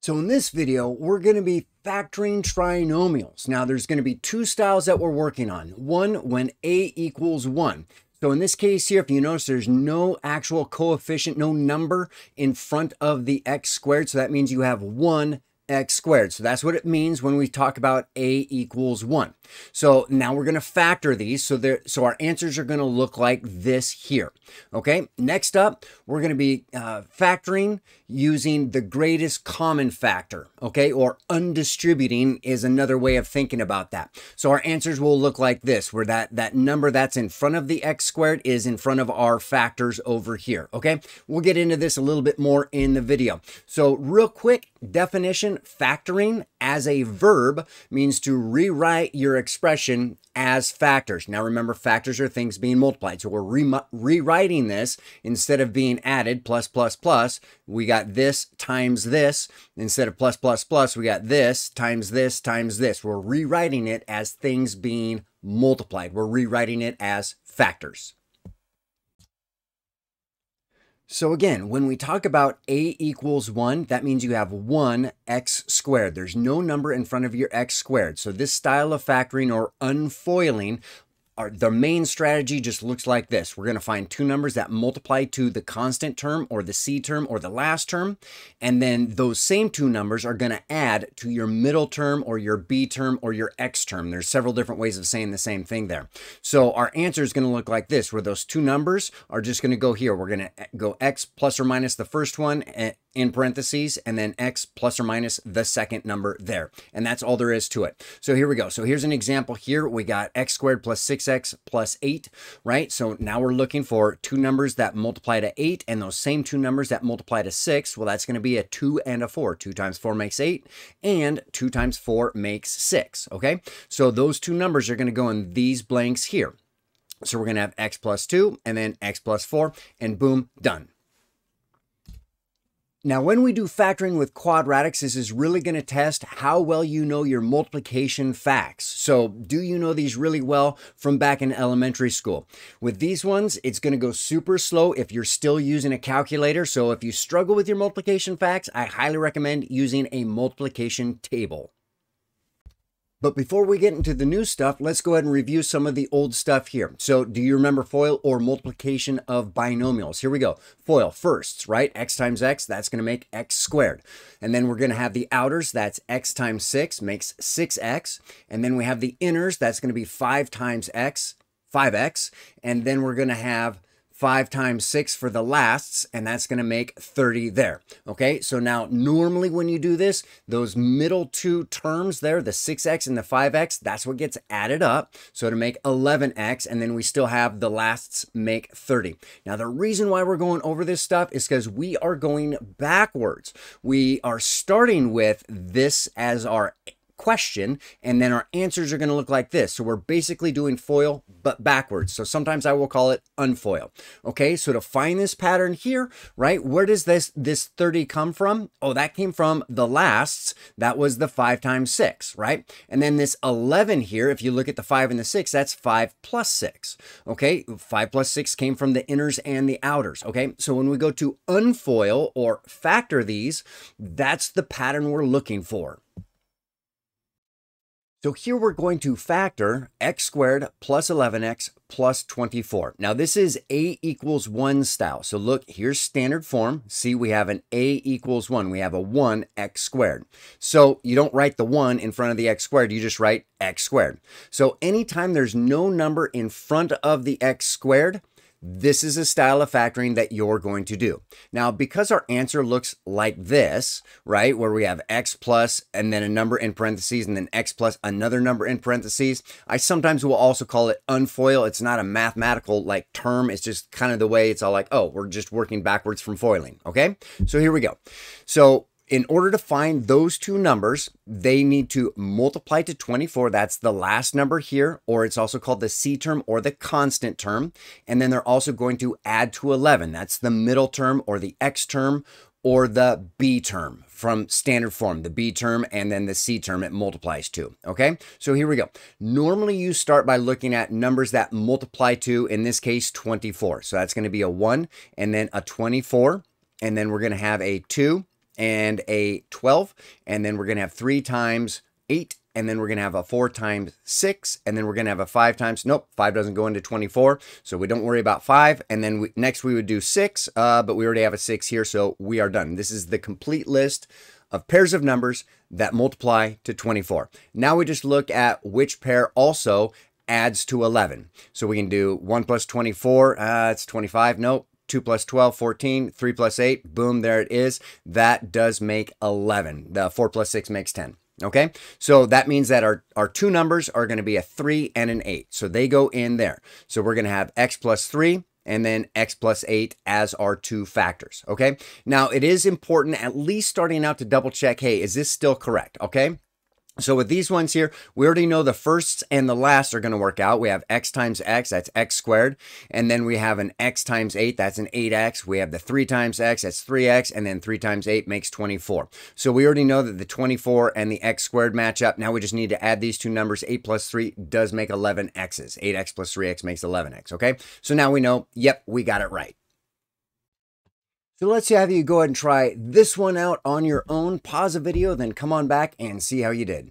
So in this video, we're going to be factoring trinomials. Now there's going to be two styles that we're working on. One when a equals 1. So in this case here, if you notice, there's no actual coefficient, no number in front of the x squared. So that means you have 1 x squared. So that's what it means when we talk about a equals 1. So now we're going to factor these. So there, so our answers are going to look like this here. Okay. Next up, we're going to be uh, factoring using the greatest common factor. Okay. Or undistributing is another way of thinking about that. So our answers will look like this, where that, that number that's in front of the x squared is in front of our factors over here. Okay. We'll get into this a little bit more in the video. So real quick definition, factoring as a verb means to rewrite your expression as factors. Now remember, factors are things being multiplied. So we're re rewriting this instead of being added plus plus plus. We got this times this. Instead of plus plus plus, we got this times this times this. We're rewriting it as things being multiplied. We're rewriting it as factors. So again, when we talk about a equals 1, that means you have 1 x squared. There's no number in front of your x squared. So this style of factoring or unfoiling our, the main strategy just looks like this. We're going to find two numbers that multiply to the constant term or the C term or the last term. And then those same two numbers are going to add to your middle term or your B term or your X term. There's several different ways of saying the same thing there. So our answer is going to look like this, where those two numbers are just going to go here. We're going to go X plus or minus the first one eh, in parentheses and then x plus or minus the second number there. And that's all there is to it. So here we go. So here's an example here. We got x squared plus 6x plus 8, right? So now we're looking for two numbers that multiply to 8 and those same two numbers that multiply to 6. Well, that's going to be a 2 and a 4. 2 times 4 makes 8 and 2 times 4 makes 6, okay? So those two numbers are going to go in these blanks here. So we're going to have x plus 2 and then x plus 4 and boom, done. Now, when we do factoring with quadratics, this is really going to test how well you know your multiplication facts. So do you know these really well from back in elementary school? With these ones, it's going to go super slow if you're still using a calculator. So if you struggle with your multiplication facts, I highly recommend using a multiplication table. But before we get into the new stuff, let's go ahead and review some of the old stuff here. So do you remember FOIL or multiplication of binomials? Here we go. FOIL firsts, right? x times x, that's going to make x squared. And then we're going to have the outers, that's x times 6, makes 6x. And then we have the inners, that's going to be 5 times x, 5x. And then we're going to have 5 times 6 for the lasts, and that's going to make 30 there. Okay, so now normally when you do this, those middle two terms there, the 6x and the 5x, that's what gets added up. So to make 11x, and then we still have the lasts make 30. Now the reason why we're going over this stuff is because we are going backwards. We are starting with this as our question, and then our answers are going to look like this. So we're basically doing FOIL, but backwards. So sometimes I will call it unfoil. Okay, so to find this pattern here, right, where does this, this 30 come from? Oh, that came from the lasts. That was the 5 times 6, right? And then this 11 here, if you look at the 5 and the 6, that's 5 plus 6. Okay, 5 plus 6 came from the inners and the outers. Okay, so when we go to unfoil or factor these, that's the pattern we're looking for. So here we're going to factor x squared plus 11x plus 24. Now this is a equals 1 style. So look, here's standard form. See, we have an a equals 1. We have a 1x squared. So you don't write the 1 in front of the x squared. You just write x squared. So anytime there's no number in front of the x squared, this is a style of factoring that you're going to do. Now, because our answer looks like this, right, where we have x plus and then a number in parentheses and then x plus another number in parentheses, I sometimes will also call it unfoil. It's not a mathematical like term. It's just kind of the way it's all like, oh, we're just working backwards from foiling. Okay, so here we go. So in order to find those two numbers, they need to multiply to 24. That's the last number here, or it's also called the C term or the constant term. And then they're also going to add to 11. That's the middle term or the X term or the B term from standard form, the B term and then the C term it multiplies to. Okay, so here we go. Normally you start by looking at numbers that multiply to, in this case, 24. So that's going to be a 1 and then a 24. And then we're going to have a 2 and a 12. And then we're going to have 3 times 8 and then we're going to have a 4 times 6, and then we're going to have a 5 times, nope, 5 doesn't go into 24, so we don't worry about 5, and then we, next we would do 6, uh, but we already have a 6 here, so we are done. This is the complete list of pairs of numbers that multiply to 24. Now we just look at which pair also adds to 11. So we can do 1 plus 24, uh, it's 25, nope. 2 plus 12, 14, 3 plus 8, boom, there it is. That does make 11. The 4 plus 6 makes 10. Okay, so that means that our, our two numbers are going to be a 3 and an 8. So they go in there. So we're going to have x plus 3 and then x plus 8 as our two factors. Okay, now it is important, at least starting out, to double check hey, is this still correct? Okay, so with these ones here, we already know the firsts and the last are going to work out. We have x times x, that's x squared. And then we have an x times 8, that's an 8x. We have the 3 times x, that's 3x. And then 3 times 8 makes 24. So we already know that the 24 and the x squared match up. Now we just need to add these two numbers. 8 plus 3 does make 11 x's. 8x plus 3x makes 11x, okay? So now we know, yep, we got it right. So let's have you go ahead and try this one out on your own. Pause the video, then come on back and see how you did.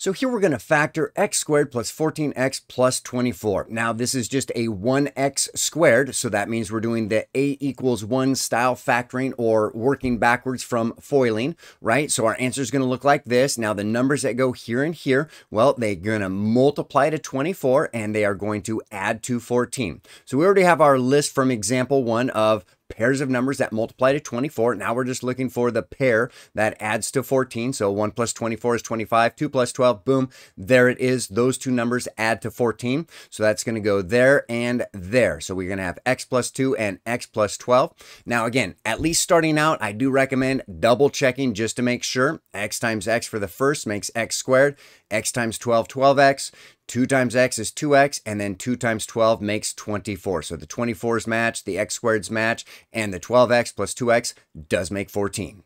So here we're going to factor x squared plus 14x plus 24. Now this is just a 1x squared, so that means we're doing the a equals 1 style factoring or working backwards from FOILing, right? So our answer is going to look like this. Now the numbers that go here and here, well, they're going to multiply to 24 and they are going to add to 14. So we already have our list from example 1 of pairs of numbers that multiply to 24. Now we're just looking for the pair that adds to 14. So 1 plus 24 is 25, 2 plus 12, boom, there it is. Those two numbers add to 14. So that's going to go there and there. So we're going to have x plus 2 and x plus 12. Now again, at least starting out, I do recommend double checking just to make sure. x times x for the first makes x squared, x times 12, 12x, 2 times x is 2x, and then 2 times 12 makes 24. So the 24s match, the x squareds match, and the 12x plus 2x does make 14.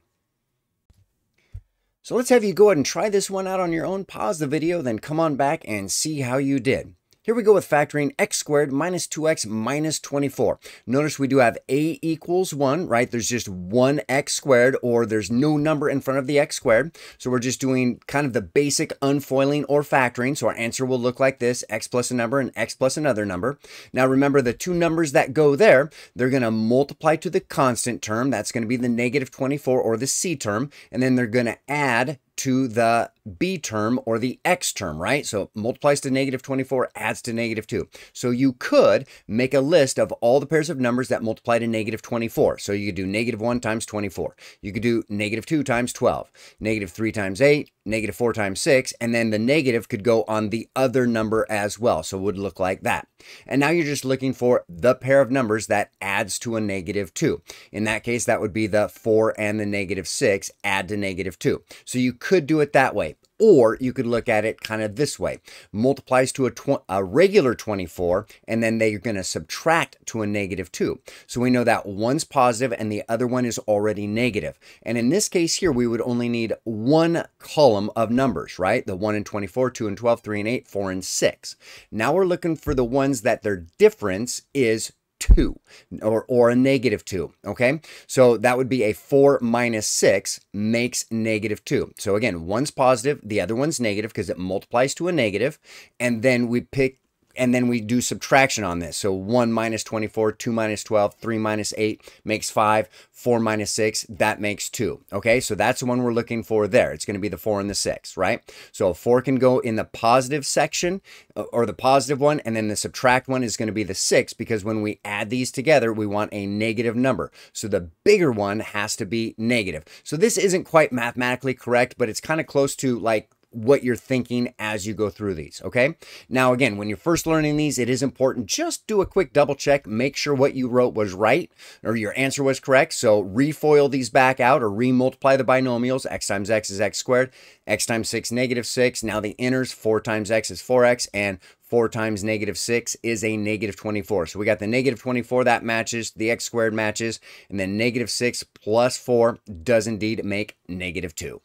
So let's have you go ahead and try this one out on your own. Pause the video, then come on back and see how you did. Here we go with factoring x squared minus 2x minus 24. Notice we do have a equals 1, right? There's just one x squared or there's no number in front of the x squared. So we're just doing kind of the basic unfoiling or factoring. So our answer will look like this, x plus a number and x plus another number. Now remember the two numbers that go there, they're going to multiply to the constant term. That's going to be the negative 24 or the c term. And then they're going to add to the b term or the x term, right? So multiplies to negative 24, adds to negative 2. So you could make a list of all the pairs of numbers that multiply to negative 24. So you could do negative 1 times 24. You could do negative 2 times 12, negative 3 times 8, negative 4 times 6, and then the negative could go on the other number as well. So it would look like that. And now you're just looking for the pair of numbers that adds to a negative 2. In that case, that would be the 4 and the negative 6 add to negative 2. So you could do it that way. Or you could look at it kind of this way. Multiplies to a, a regular 24, and then they're going to subtract to a negative 2. So we know that one's positive and the other one is already negative. And in this case here, we would only need one column of numbers, right? The 1 and 24, 2 and 12, 3 and 8, 4 and 6. Now we're looking for the ones that their difference is 2 or, or a negative 2. Okay, so that would be a 4 minus 6 makes negative 2. So again, one's positive, the other one's negative because it multiplies to a negative, and then we pick and then we do subtraction on this. So 1 minus 24, 2 minus 12, 3 minus 8 makes 5, 4 minus 6, that makes 2. Okay, so that's the one we're looking for there. It's going to be the 4 and the 6, right? So 4 can go in the positive section uh, or the positive one, and then the subtract one is going to be the 6 because when we add these together, we want a negative number. So the bigger one has to be negative. So this isn't quite mathematically correct, but it's kind of close to like what you're thinking as you go through these, okay? Now, again, when you're first learning these, it is important just do a quick double check, make sure what you wrote was right or your answer was correct. So refoil these back out or remultiply the binomials. x times x is x squared, x times 6, negative 6. Now the inners, 4 times x is 4x, and 4 times negative 6 is a negative 24. So we got the negative 24 that matches, the x squared matches, and then negative 6 plus 4 does indeed make negative 2.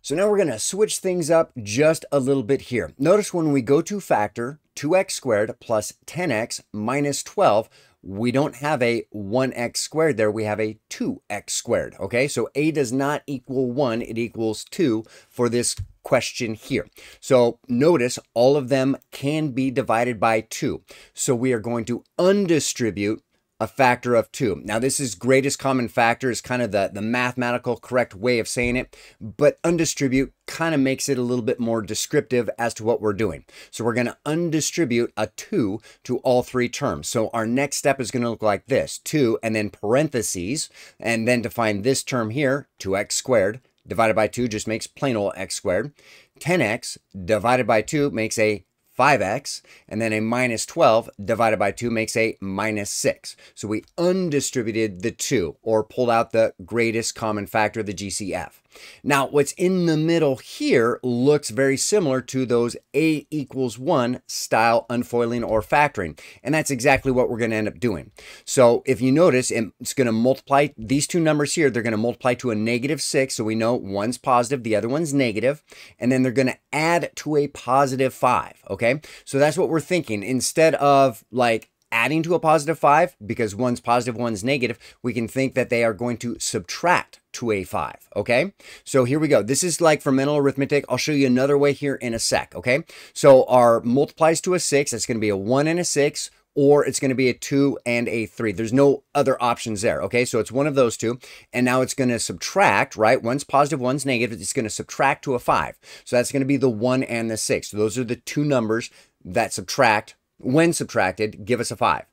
So now we're going to switch things up just a little bit here. Notice when we go to factor 2x squared plus 10x minus 12, we don't have a 1x squared there, we have a 2x squared, okay? So a does not equal 1, it equals 2 for this question here. So notice all of them can be divided by 2. So we are going to undistribute a factor of 2. Now this is greatest common factor is kind of the, the mathematical correct way of saying it, but undistribute kind of makes it a little bit more descriptive as to what we're doing. So we're going to undistribute a 2 to all three terms. So our next step is going to look like this, 2 and then parentheses, and then to find this term here, 2x squared, divided by 2 just makes plain old x squared. 10x divided by 2 makes a 5x, and then a minus 12 divided by 2 makes a minus 6. So we undistributed the 2, or pulled out the greatest common factor, the GCF. Now, what's in the middle here looks very similar to those A equals 1 style unfoiling or factoring. And that's exactly what we're going to end up doing. So if you notice, it's going to multiply these two numbers here. They're going to multiply to a negative 6. So we know one's positive, the other one's negative. And then they're going to add to a positive 5. Okay. So that's what we're thinking. Instead of like adding to a positive 5, because one's positive, one's negative, we can think that they are going to subtract to a 5, okay? So here we go. This is like for mental arithmetic. I'll show you another way here in a sec, okay? So our multiplies to a 6, it's going to be a 1 and a 6, or it's going to be a 2 and a 3. There's no other options there, okay? So it's one of those two, and now it's going to subtract, right? One's positive, one's negative. It's going to subtract to a 5. So that's going to be the 1 and the 6. So those are the two numbers that subtract when subtracted, give us a 5.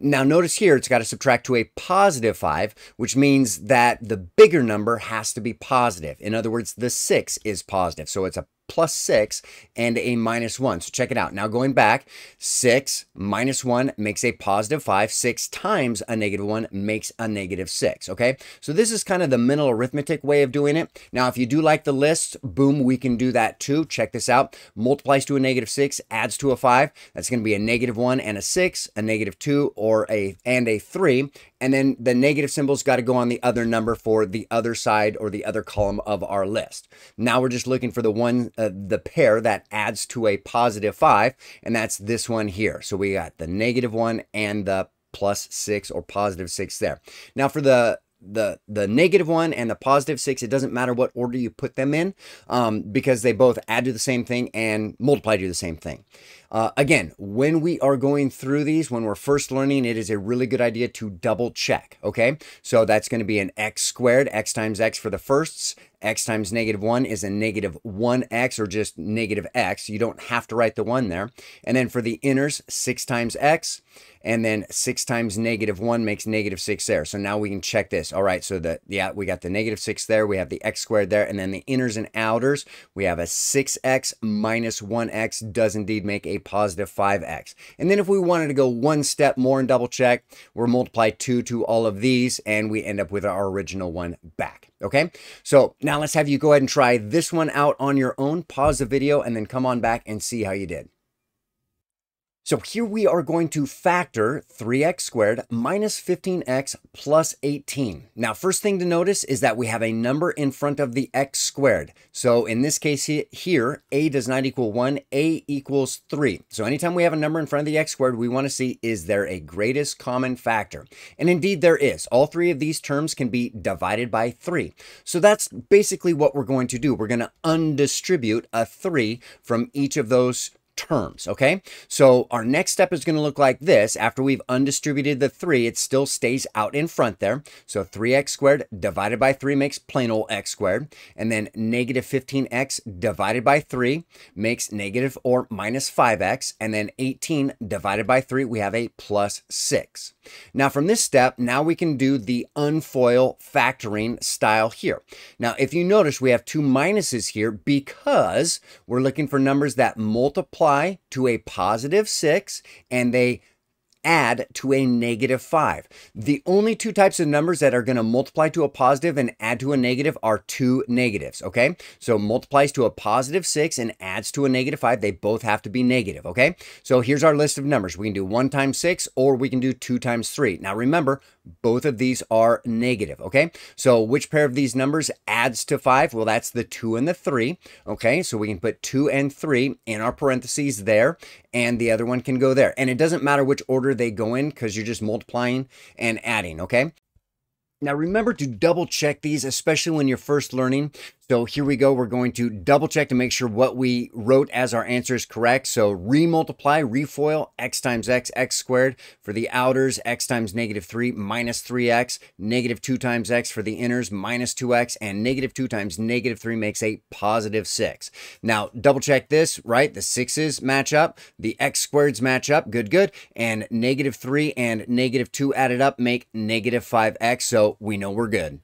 Now notice here, it's got to subtract to a positive 5, which means that the bigger number has to be positive. In other words, the 6 is positive. So it's a plus 6 and a minus 1. So check it out. Now going back, 6 minus 1 makes a positive 5. 6 times a negative 1 makes a negative 6. Okay, so this is kind of the mental arithmetic way of doing it. Now if you do like the list, boom, we can do that too. Check this out. Multiplies to a negative 6, adds to a 5. That's going to be a negative 1 and a 6, a negative 2 or a and a 3 and then the negative symbol's got to go on the other number for the other side or the other column of our list. Now we're just looking for the one, uh, the pair that adds to a positive 5, and that's this one here. So we got the negative 1 and the plus 6 or positive 6 there. Now for the the the negative one and the positive six it doesn't matter what order you put them in um, because they both add to the same thing and multiply to the same thing uh, again when we are going through these when we're first learning it is a really good idea to double check okay so that's going to be an x squared x times x for the firsts x times negative 1 is a negative 1x or just negative x. You don't have to write the 1 there. And then for the inners, 6 times x, and then 6 times negative 1 makes negative 6 there. So now we can check this. All right, so the yeah, we got the negative 6 there, we have the x squared there, and then the inners and outers, we have a 6x minus 1x does indeed make a positive 5x. And then if we wanted to go one step more and double check, we're multiply 2 to all of these, and we end up with our original one back. Okay, so now let's have you go ahead and try this one out on your own. Pause the video and then come on back and see how you did. So here we are going to factor 3x squared minus 15x plus 18. Now, first thing to notice is that we have a number in front of the x squared. So in this case here, a does not equal 1, a equals 3. So anytime we have a number in front of the x squared, we want to see is there a greatest common factor? And indeed there is. All three of these terms can be divided by 3. So that's basically what we're going to do. We're going to undistribute a 3 from each of those terms, okay? So our next step is going to look like this. After we've undistributed the 3, it still stays out in front there. So 3x squared divided by 3 makes plain old x squared. And then negative 15x divided by 3 makes negative or minus 5x. And then 18 divided by 3, we have a plus 6. Now from this step, now we can do the unfoil factoring style here. Now if you notice, we have two minuses here because we're looking for numbers that multiply to a positive 6 and they add to a negative 5. The only two types of numbers that are going to multiply to a positive and add to a negative are two negatives, okay? So multiplies to a positive 6 and adds to a negative 5. They both have to be negative, okay? So here's our list of numbers. We can do 1 times 6 or we can do 2 times 3. Now remember, both of these are negative, okay? So which pair of these numbers adds to 5? Well, that's the 2 and the 3, okay? So we can put 2 and 3 in our parentheses there, and the other one can go there. And it doesn't matter which order they go in because you're just multiplying and adding, okay? Now remember to double check these, especially when you're first learning. So here we go. We're going to double check to make sure what we wrote as our answer is correct. So remultiply, refoil, x times x, x squared. For the outers, x times negative 3 minus 3x, negative 2 times x for the inners, minus 2x, and negative 2 times negative 3 makes a positive 6. Now, double check this, right? The 6's match up, the x squareds match up, good, good, and negative 3 and negative 2 added up make negative 5x, so we know we're good.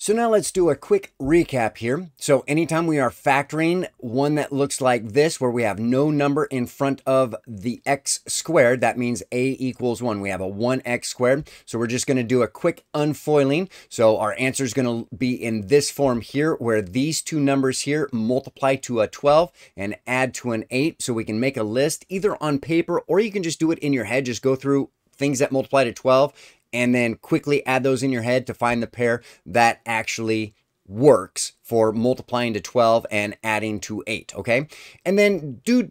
So now let's do a quick recap here. So anytime we are factoring one that looks like this, where we have no number in front of the x squared, that means a equals 1. We have a 1x squared. So we're just going to do a quick unfoiling. So our answer is going to be in this form here, where these two numbers here multiply to a 12 and add to an 8. So we can make a list either on paper or you can just do it in your head. Just go through things that multiply to 12 and then quickly add those in your head to find the pair that actually works for multiplying to 12 and adding to 8, okay? And then do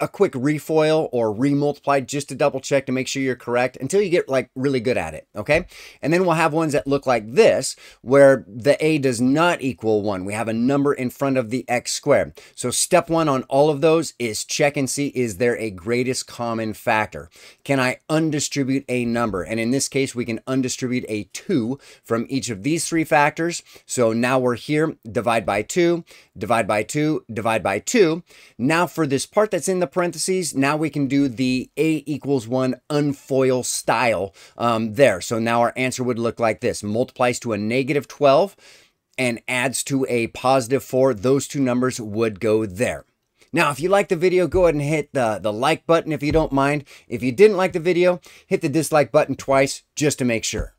a quick refoil or remultiply just to double check to make sure you're correct until you get like really good at it, okay? And then we'll have ones that look like this where the a does not equal 1. We have a number in front of the x squared. So step 1 on all of those is check and see is there a greatest common factor? Can I undistribute a number? And in this case, we can undistribute a 2 from each of these three factors. So now we're here, divide by 2, divide by 2, divide by 2. Now for this part that's in the parentheses, now we can do the A equals 1 unfoil style um, there. So now our answer would look like this. Multiplies to a negative 12 and adds to a positive 4. Those two numbers would go there. Now, if you like the video, go ahead and hit the, the like button if you don't mind. If you didn't like the video, hit the dislike button twice just to make sure.